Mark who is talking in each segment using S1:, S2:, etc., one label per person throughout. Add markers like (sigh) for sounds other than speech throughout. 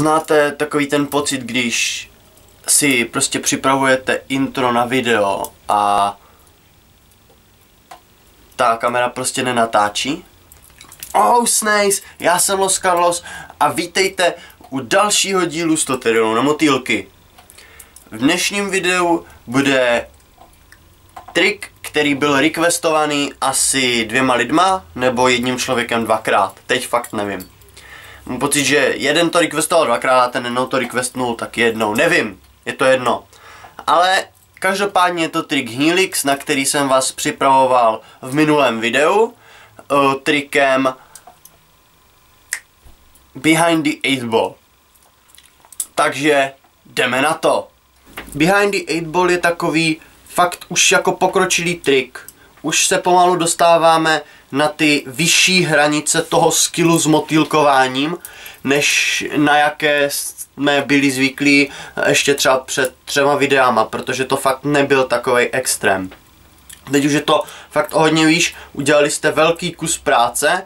S1: Znáte takový ten pocit, když si prostě připravujete intro na video a ta kamera prostě nenatáčí? Oh, Snace, já jsem Los Carlos a vítejte u dalšího dílu z Toterionu na motýlky. V dnešním videu bude trik, který byl requestovaný asi dvěma lidma nebo jedním člověkem dvakrát. Teď fakt nevím. Mám pocit, že jeden to requestoval dvakrát a ten jednou to requestnul tak jednou. Nevím, je to jedno. Ale každopádně je to trik Helix, na který jsem vás připravoval v minulém videu. Uh, trikem Behind the 8 Ball. Takže jdeme na to. Behind the 8 Ball je takový fakt už jako pokročilý trik. Už se pomalu dostáváme na ty vyšší hranice toho skillu s motýlkováním, než na jaké jsme byli zvyklí ještě třeba před třema videama, protože to fakt nebyl takový extrém. Teď už je to fakt hodně výš, udělali jste velký kus práce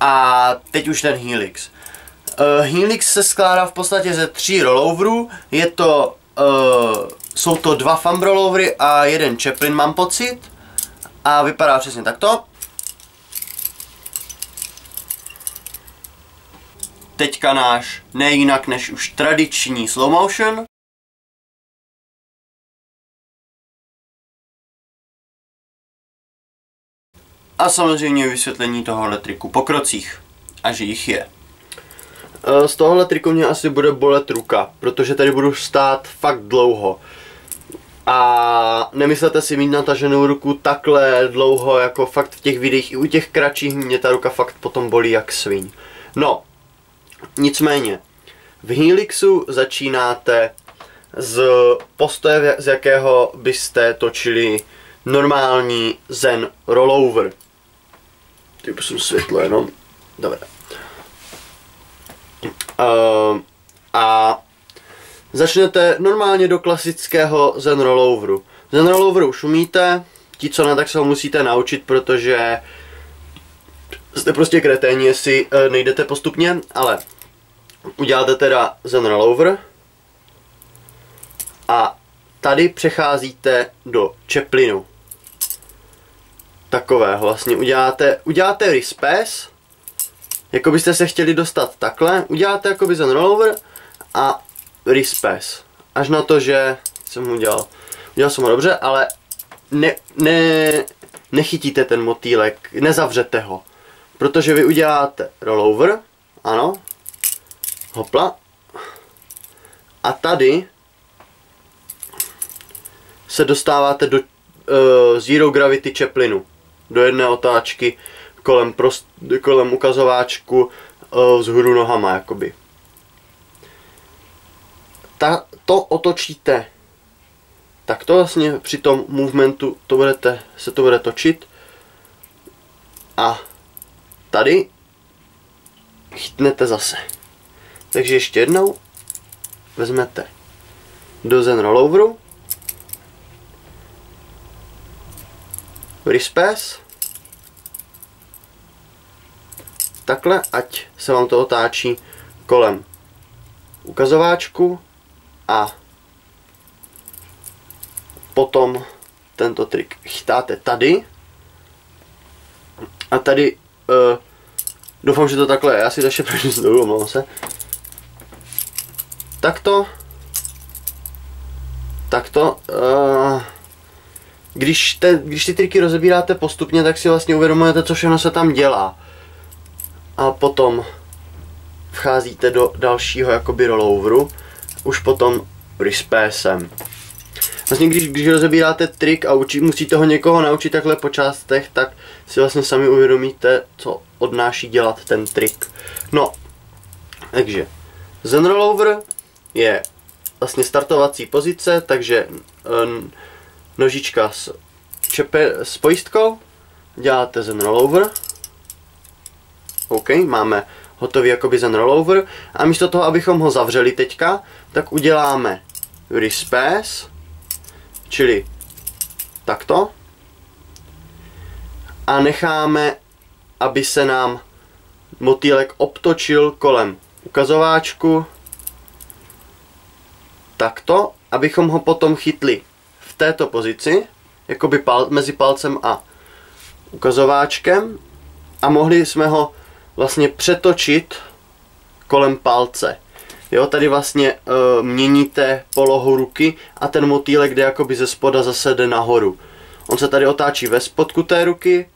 S1: a teď už ten Helix. Uh, Helix se skládá v podstatě ze tří rolloverů, je to, uh, jsou to dva rollovery a jeden Chaplin mám pocit a vypadá přesně takto. teďka náš nejinak než už tradiční slow motion. A samozřejmě vysvětlení tohohle triku po krocích. A že jich je. E, z tohohle triku mě asi bude bolet ruka, protože tady budu stát fakt dlouho. A nemyslete si mít nataženou ruku takhle dlouho, jako fakt v těch videích, i u těch kratších mě ta ruka fakt potom bolí jak sviň. No, Nicméně, v Helixu začínáte z postoje, z jakého byste točili normální Zen rollover. Ty jsem světlo jenom. Dobré. Uh, a začnete normálně do klasického Zen rolloveru. Zen rolloveru už umíte, ti co ne, tak se ho musíte naučit, protože jste prostě kreténi, jestli uh, nejdete postupně, ale uděláte teda Zen Rollover a tady přecházíte do Chaplinu. Takového vlastně uděláte, uděláte Rispes, jako byste se chtěli dostat takhle, uděláte jako Zen Rollover a Rispes. Až na to, že jsem udělal, udělal jsem ho dobře, ale ne, ne, nechytíte ten motýlek, nezavřete ho. Protože vy uděláte rollover, ano, hopla, a tady se dostáváte do uh, Zero Gravity Chaplinu, do jedné otáčky kolem, prost, kolem ukazováčku uh, vzhůru nohama, jakoby. Ta, to otočíte. Tak to vlastně při tom movementu to budete, se to bude točit. A tady chytnete zase. Takže ještě jednou vezmete do Zen Rolloveru. Rispes takhle, ať se vám to otáčí kolem ukazováčku a potom tento trik chytáte tady a tady uh, doufám, že to takhle je, já si to ještě projdu znovu, omlouvám se. Takto. Takto. Uh, když, te, když ty triky rozebíráte postupně, tak si vlastně uvědomujete, co všechno se tam dělá. A potom vcházíte do dalšího jakoby rolloveru, už potom rispésem. Vlastně když, když rozebíráte trik a učí, musíte ho někoho naučit takhle po částech, tak si vlastně sami uvědomíte, co odnáší dělat ten trik. No, takže Zen Rollover je vlastně startovací pozice, takže nožička s, čepe, s pojistkou, děláte Zen Rollover, OK, máme hotový jakoby Zen Rollover. A místo toho, abychom ho zavřeli teďka, tak uděláme Rispass, čili takto. A necháme, aby se nám motýlek obtočil kolem ukazováčku. Takto, abychom ho potom chytli v této pozici, jakoby pal, mezi palcem a ukazováčkem. A mohli jsme ho vlastně přetočit kolem palce. Jo, tady vlastně e, měníte polohu ruky a ten motýlek jde jakoby ze spoda zase jde nahoru. On se tady otáčí ve spodku té ruky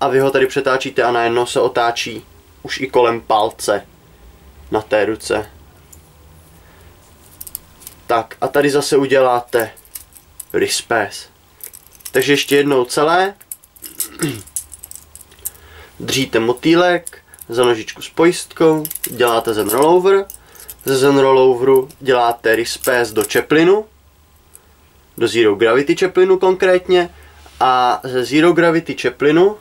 S1: a vy ho tady přetáčíte a najednou se otáčí už i kolem palce na té ruce. Tak a tady zase uděláte rispés. Takže ještě jednou celé. (clears throat) Držíte motýlek za nožičku s pojistkou, děláte zen rollover, ze zen rolloveru děláte rispés do čeplinu, do zero gravity čeplinu konkrétně a ze zero gravity čeplinu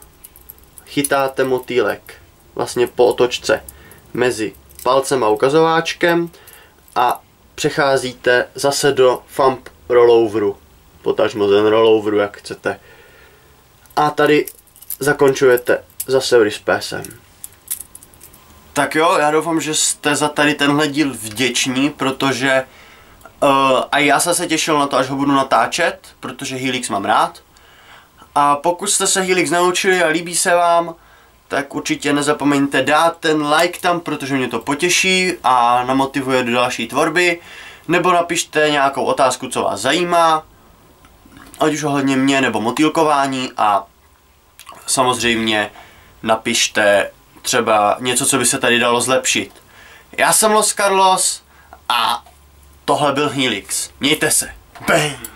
S1: chytáte motýlek vlastně po otočce mezi palcem a ukazováčkem a přecházíte zase do thumb rolloveru, potažmo zen rolloveru, jak chcete. A tady zakončujete zase rispésem. Tak jo, já doufám, že jste za tady tenhle díl vděční, protože uh, a já jsem se těšil na to, až ho budu natáčet, protože Helix mám rád. A pokud jste se Helix naučili a líbí se vám, tak určitě nezapomeňte dát ten like tam, protože mě to potěší a namotivuje do další tvorby. Nebo napište nějakou otázku, co vás zajímá, ať už ohledně mě nebo motýlkování a samozřejmě napište třeba něco, co by se tady dalo zlepšit. Já jsem Los Carlos a tohle byl Helix. Mějte se. Bang!